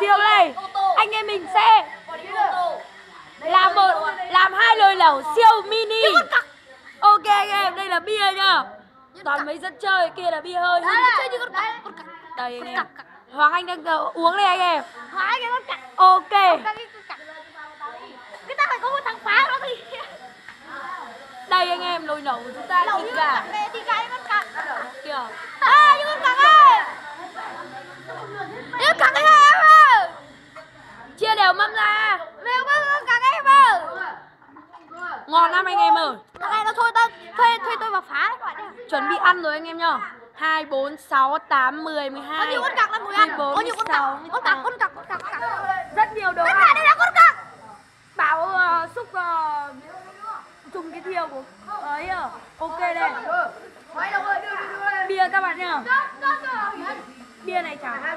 siêu đây anh em mình sẽ làm một làm hai nồi lẩu siêu mini. Ok anh em đây là bia nhá. Toàn mấy dân chơi kia là bia hơi. Chơi như con cặc con cặc đây anh em. hoàng anh đang ờ, uống đây anh em. Ok. Cái ta phải có một thằng phá nó thì đây anh em nồi lẩu của chúng ta thịt gà này con cặc kìa à như con cặc ơi như con cặc ấy em ơi chia đều mâm ra Mèo có con cặc ấy em ơi ngon lắm anh em ơi này nó thôi tao thuê thuê tôi vào phá các bạn nhá chuẩn bị ăn rồi anh em nhá 2, 4, 6, 8, 10, 12 có nhiều con cặc là mùi ăn 14, có nhiều con cặc 16, con cặc con cặc con cặc Rất nhiều đồ tất cả đều là con cặc Bảo uh, xúc uh, trùng cái thiêu của ấy à Ok đây Bia các bạn nhá Bia này chả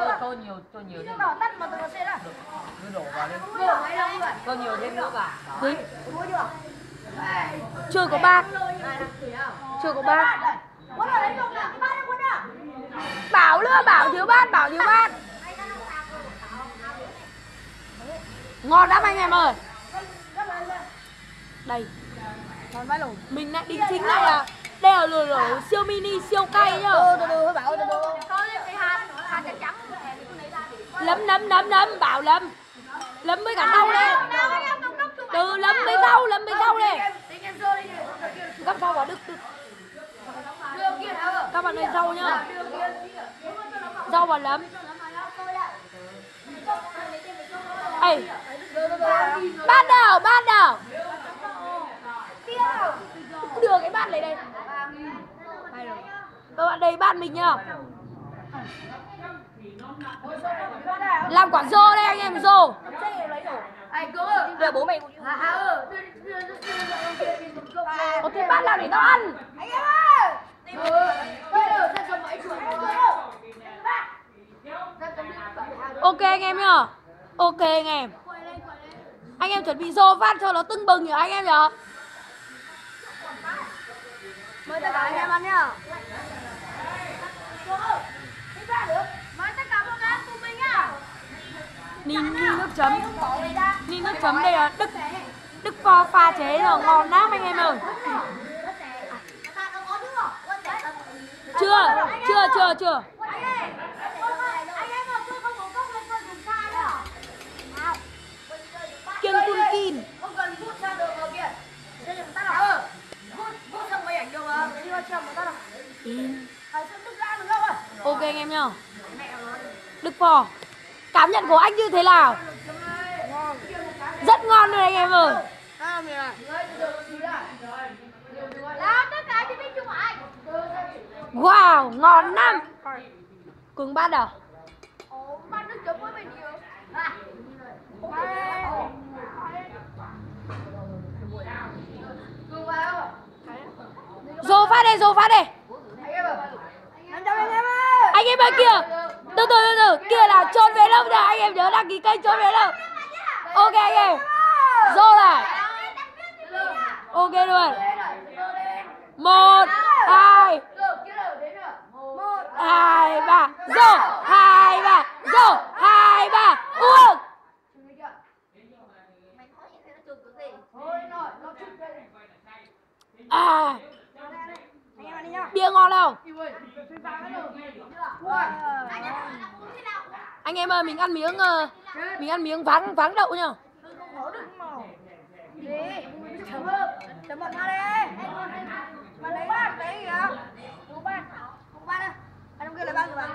Thôi, cho nhiều, cho nhiều thêm. Cứ đổ vào đi. Cho nhiều thêm nữa cả. Đấy. Chưa? Có bác. Chưa có bác. Bảo nữa bảo thiếu bát bảo thiếu bát Ngon lắm anh em ơi. Đây. Mình lại đính chính lại là Đây là lửa lẩu siêu mini siêu cay nhá Lấm lấm lấm lấm, Bảo lấm. Lấm với cả rau đây Từ lấm với rau lấm với rau đây gấp thâu vào đức Các bạn ơi rau nhá. Rau vào lấm. Ê. Bát nào bát nào Đưa cái bát lấy đây. Các bạn đây bát mình nhá. Làm quả rô đây anh em rô Đưa bố mày. Có cái bát nào để tao ăn. Ok anh em nhá. Ok anh em. Anh em chuẩn bị rô phát cho nó tưng bừng nhỉ anh em nhở? Mời tất cả anh em ăn nhá chấm. Ni nước chấm đây là Đức Đức pho pha chế rồi ngon lắm anh em ơi. Chưa Chưa chưa chưa. Kiêng cun kin. Ok anh em nhá. Đức pho, Cảm nhận của anh như thế nào? Rất ngon rồi anh em ơi. Wow ngon lắm. Cường bát à? Ban nước chấm với mình nhiều à. Dô phát đây dô phát đây. Anh em ơi. Kìa. Từ từ từ từ. Kia là trôn về lâu rồi Anh em nhớ đăng ký kênh trôn về lâu Ok, anh em. Dô lại Ok luôn. Một, hai. Hai, ba. Dô, hai, ba. Dô, hai, ba. Uống À. Bia ngon không? Anh em ơi, mình ăn miếng ờ, Mình ăn miếng ván ván đậu nhá. Chấm một ra đi. Mà lấy bát, lấy kìa không bát. Không bát á anh không kia lấy bát rồi bạn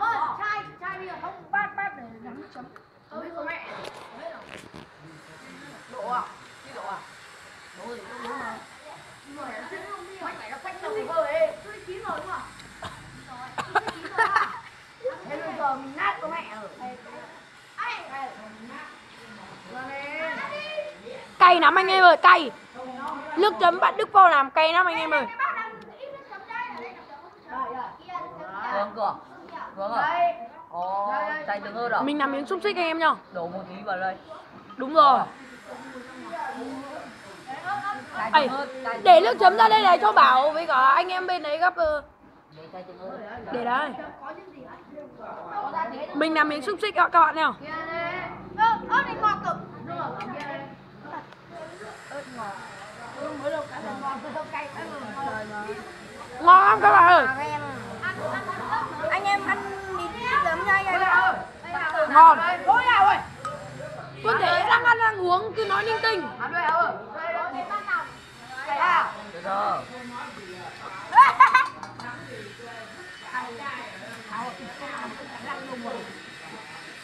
Ôi, chai chai bây giờ không bát bát để nhắm nước chấm ơi của mẹ Đổ à? Đi đổ à? Đổ thì đổ mà. gì cơ vậy? Tôi chín rồi đúng không? Thế bây giờ mình nát có mẹ rồi cay lắm anh em ơi cay. Nước chấm bạn đức vào làm cay lắm anh em ơi. Vâng Vâng. Ồ hơn mình làm miếng xúc xích anh em nhá. Đổ một tí vào đây. Đúng rồi. Ây, để nước chấm ra đây này cho bảo với cả anh em bên đấy gấp ờ, Để đây. Mình làm miếng xúc xích các bạn nhá. Ơ, ớt này ngọt cực. Ngon lắm các bạn ơi. Anh em ăn mì chấm cho anh em ngon. Thôi nào ơi. có thể đang ăn đang uống cứ nói linh tinh.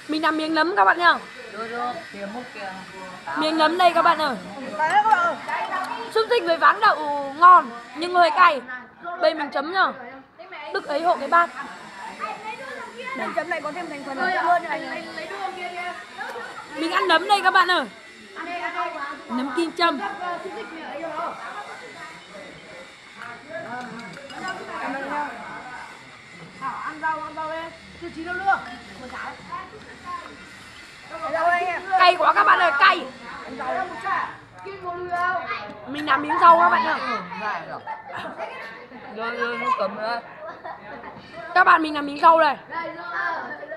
Mình làm miếng nấm các bạn nhá Miếng nấm đây các bạn ơi. Đây các bạn ơi. xúc xích với ván đậu ngon nhưng hơi cay. Đây mình chấm nhá. Đức ấy hộ cái bát. Mình chấm này có thêm thành phần nữa hơn này. mình ăn nấm đây các bạn ơi. Nấm kim châm. Thảo ăn rau ăn rau đi. Chưa chín đâu nữa. Cay quá các bạn ơi cay. Mình làm miếng rau các bạn nhá Dài rồi Rồi rồi nó cầm rồi các bạn mình làm miếng rau đây. Đây rau.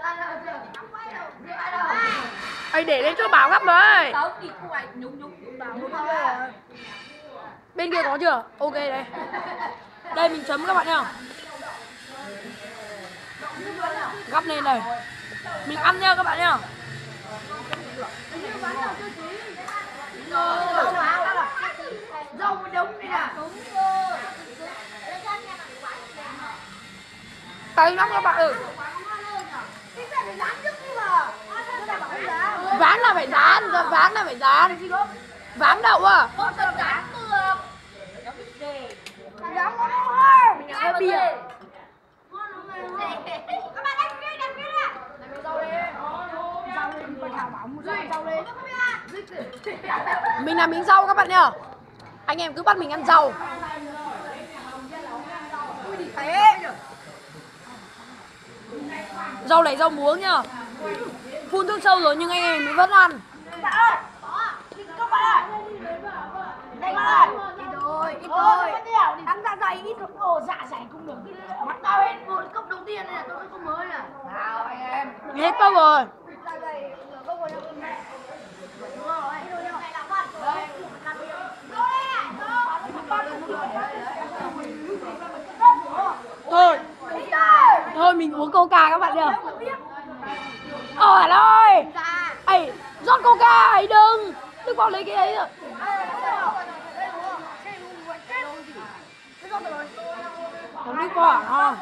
Ăn rau chưa? ấy để lên cho bảo gấp thôi. bên kia có chưa? Ok đây. Đây mình chấm các bạn nhá gắp lên đây. Mình ăn nha các bạn nhá Một đống đi nè. cay lắm các bạn ơi ván là phải dán ván là phải dán ván đậu à Không cần dán được. Dán ngon thôi. mình ăn bia Các bạn đánh kia, đánh kia nè. Đánh rau đi. Rau đi, bà Thảo bảo mua rau, rau đi mình làm miếng rau các bạn nhá anh em cứ bắt mình ăn rau Thế. rau này rau muống nhá phun thuốc sâu rồi nhưng anh em mới vẫn ăn Ít thôi. Ăn dạ dày ít rồi. Ồ, dạ dày cũng được. Mắt tao hết một cốc đầu tiên này là tôi không mới nè. Nào anh em. hết bao rồi Dạ dày nửa cốc rồi nha. Đúng rồi. Đây. Đây. thôi thôi mình uống coca các bạn nhá ờ hẳn ơi! Ấy rót coca ấy đừng! Đừng vào lấy cái ấy rồi. Không đi qua à.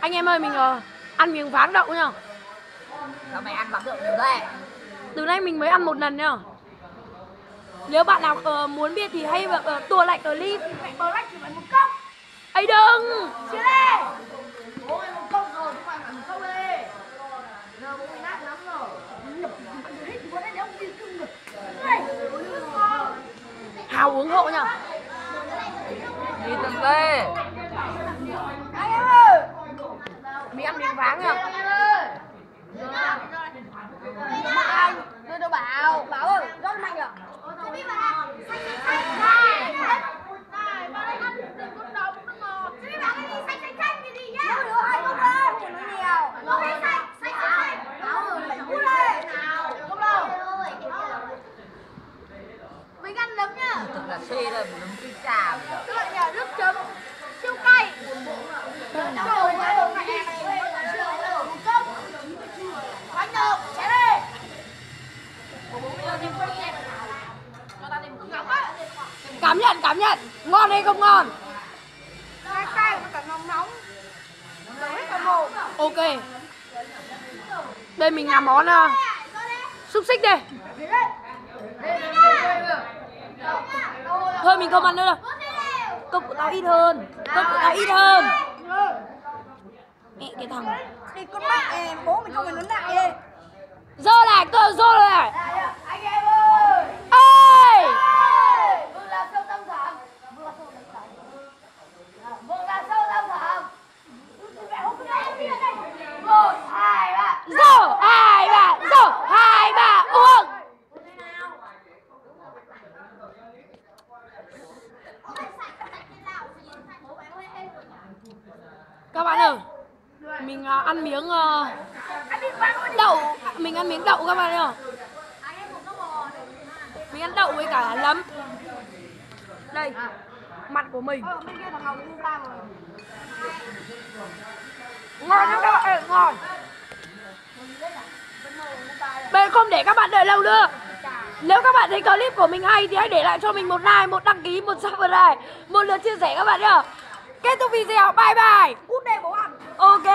anh em ơi mình ờ, ăn miếng ván đậu nhá Sao mày ăn bắp được nhiều đây từ nay mình mới ăn một lần nhá nếu bạn nào ờ, muốn biết thì vào uh, tua lạnh ở ly lách chỉ phải một cốc. ấy đừng! Chia đi. Ôi, một cốc rồi, không phải phải một cốc đi. Giờ bụng mình nát lắm rồi. Nhập hết quá đấy, nếu không đi cưng được. Này, hào uống hộ nhá Đi em ơi. mình ăn miếng váng. Mà anh, tôi đâu bảo, bảo ơi, rót mạnh à? Mình ăn nấm nhá. Từng là xê đây một đống cái trà rồi Các bạn nhờ nước chấm siêu cay. Đồ mà đồ này em này. Một cốc. Bánh đậu, chén đi. Ngọc á. Cảm nhận ngon hay không ngon Cay cay cả nóng nóng. Nấu hết cả mồm. ok đây mình làm món uh, xúc xích đây thôi mình không ăn nữa đâu. Cốc của tao ít hơn Cốc của tao ít hơn Mẹ cái thằng Thì con em bố mình cho mình lớn lại đi. Dơ lại cơ dơ lại Anh em ơi. Ơi Vừa là sâu tâm thẳm. Vừa là sâu tâm thẳm. Vừa là sâu tâm thẳm. Mẹ không biết không biết đây. Một, hai, ba. Dơ hai ba Dơ hai ba uống Các bạn ơi Mình à, ăn miếng à, đậu. Mình ăn miếng đậu các bạn ơi Mình ăn đậu với cả lấm. Đây Mặt của mình. Ờ. Ngon lắm các bạn ngon. Bên không để các bạn đợi lâu nữa. Nếu các bạn thấy clip của mình hay thì hãy để lại cho mình một like, một đăng ký, một subscribe. Một lượt chia sẻ các bạn nhá Kết thúc video, bye bye. Cút đây bố ăn. Ok